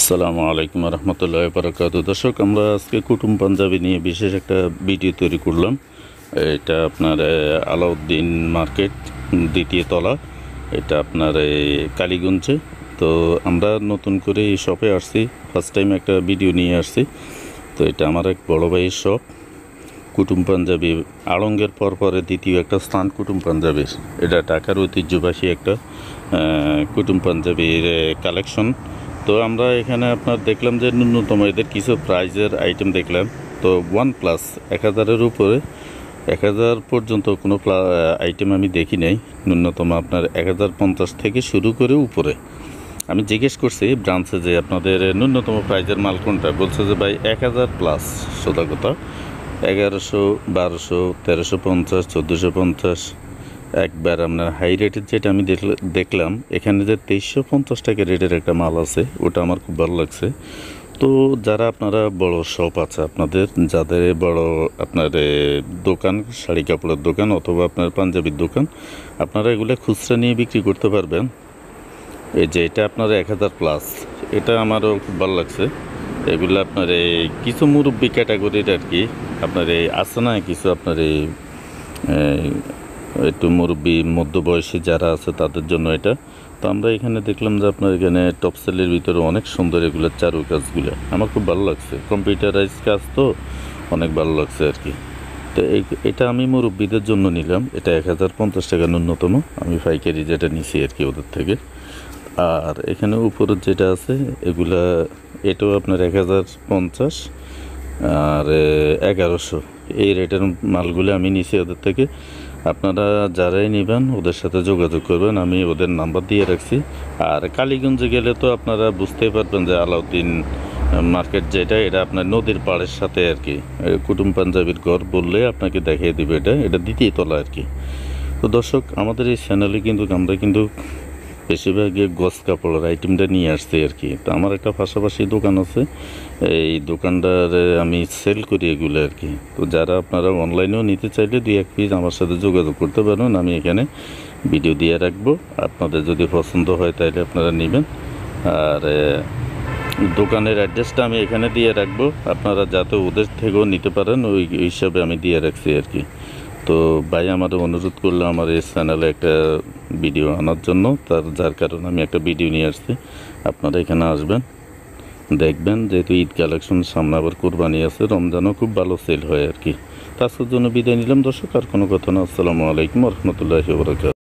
আসসালামু আলাইকুম রহমতুল্লাহ বরকাত দর্শক, আমরা আজকে কুটুম পাঞ্জাবি নিয়ে বিশেষ একটা ভিডিও তৈরি করলাম। এটা আপনার আলাউদ্দিন মার্কেট, দ্বিতীয় তলা। এটা আপনার কালীগঞ্জে। তো আমরা নতুন করে এই শপে আসছি। ফার্স্ট টাইম একটা ভিডিও নিয়ে আসছি। তো এটা আমার এক বড় ভাইয়ের শপ কুটুম পাঞ্জাবি আড়ঙ্গের পর পরে দ্বিতীয় একটা স্থান কুটুম পাঞ্জাবির। এটা ঢাকার ঐতিহ্যবাসী একটা কুটুম পাঞ্জাবির কালেকশন তো আমরা এখানে আপনার দেখলাম যে ন্যূনতম এদের কিছু প্রাইজের আইটেম দেখলাম। তো ওয়ান প্লাস এক হাজারের উপরে এক হাজার পর্যন্ত কোনো আইটেম আমি দেখি নাই। ন্যূনতম আপনার এক হাজার পঞ্চাশ থেকে শুরু করে উপরে। আমি জিজ্ঞেস করছি ব্রাঞ্চে যে আপনাদের ন্যূনতম প্রাইজের মাল কোনটা? বলছে যে ভাই এক হাজার প্লাস সোজা এগারোশো, বারোশো, তেরোশো পঞ্চাশ, চোদ্দোশো পঞ্চাশ। একবার আপনার হাই রেটের যেটা আমি দেখলে, দেখলাম, এখানে যে তেইশশো পঞ্চাশ টাকা রেটের একটা মাল আছে, ওটা আমার খুব ভালো লাগছে। তো যারা আপনারা বড় শপ আছে, আপনাদের যাদের বড় আপনার দোকান, শাড়ি কাপড়ের দোকান অথবা আপনার পাঞ্জাবির দোকান, আপনারা এগুলো খুচরা নিয়ে বিক্রি করতে পারবেন। এই যে এটা আপনার এক হাজার প্লাস এটা আমারও খুব ভালো লাগছে। এগুলো আপনার এই কিছু মুরব্বী ক্যাটাগরির আর কি, আপনার এই আছে না কিছু আপনার এই একটু মুরব্বী মধ্যবয়সী যারা আছে তাদের জন্য এটা। তো আমরা এখানে দেখলাম যে আপনার এখানে টপ সেলের ভিতরে অনেক সুন্দর এগুলো চারু কাজগুলো। আমার খুব ভালো লাগছে। কম্পিউটারাইজ কাজ তো অনেক ভালো লাগছে আর কি। তো এটা আমি মুরব্বীদের জন্য নিলাম। এটা এক হাজার পঞ্চাশ টাকা ন্যূনতম। আমি পাইকারি যেটা নিছি আর কি ওদের থেকে। আর এখানে উপরে যেটা আছে, এগুলা, এটাও আপনার এক হাজার পঞ্চাশ। আর এগারোশো। এই রেটের মালগুলো আমি নিছি ওদের থেকে। আপনারা যারাই নেবেন, ওদের সাথে যোগাযোগ করবেন, আমি ওদের নাম্বার দিয়ে রাখছি। আর কালীগঞ্জে গেলে তো আপনারা বুঝতেই পারবেন যে আলাউদ্দিন মার্কেট যেটা, এটা আপনার নদীর পাড়ের সাথে আর কি। কুটুম পাঞ্জাবির ঘর বললে আপনাকে দেখিয়ে দিবে এটা এটা দ্বিতীয় তলা আর কি। তো দর্শক, আমাদের এই চ্যানেলে কিন্তু আমরা কিন্তু বেশিরভাগই গস কাপড়ের আইটেমটা নিয়ে আসছি আর কি। তো আমার একটা পাশাপাশি দোকান আছে, এই দোকানটার আমি সেল করি এগুলো আর কি। তো যারা আপনারা অনলাইনেও নিতে চাইলে দুই এক পিস আমার সাথে যোগাযোগ করতে পারেন আমি এখানে ভিডিও দিয়ে রাখব। আপনাদের যদি পছন্দ হয় তাহলে আপনারা নেবেন। আর দোকানের অ্যাড্রেসটা আমি এখানে দিয়ে রাখব। আপনারা যাতে ওদের থেকেও নিতে পারেন, ওই হিসাবে আমি দিয়ে রাখছি আর কি। তো ভাই আমাদের অনুরোধ করল আমার এই চ্যানেলে একটা ভিডিও আনার জন্য। তার, যার কারণে আমি একটা ভিডিও নিয়ে আসছি। আপনারা এখানে আসবেন, দেখবেন যেহেতু ঈদ কালেকশন সামনে আবার কোরবানি আছে, রমজানও খুব ভালো সেল হয় আর কি। তার জন্য বিদায় নিলাম দর্শক, আর কোনো কথা না। আসসালামু আলাইকুম রহমতুল্লাহ বরকাত